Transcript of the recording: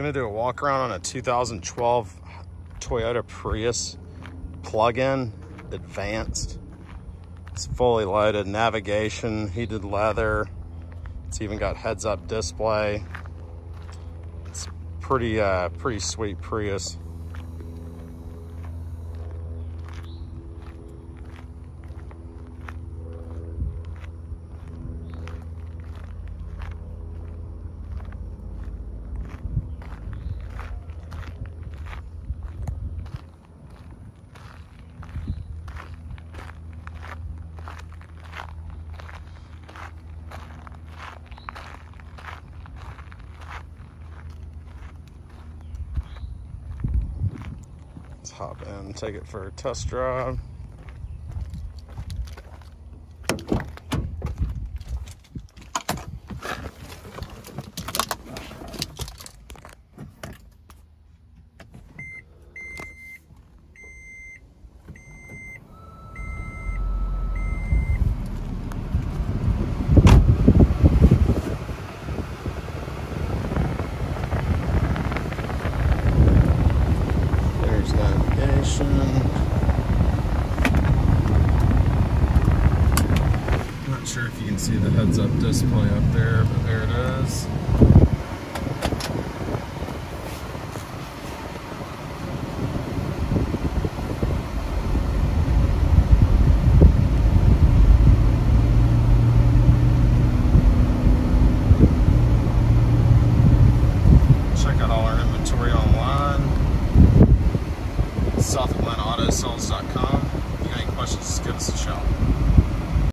Gonna do a walk around on a 2012 Toyota Prius plug-in advanced. It's fully loaded, navigation, heated leather. It's even got heads-up display. It's pretty, uh, pretty sweet Prius. Hop in, take it for a test drive. There's navigation. Not sure if you can see the heads up display up there, but there it is. SalesSalts.com. If you got any questions, just give us a shout.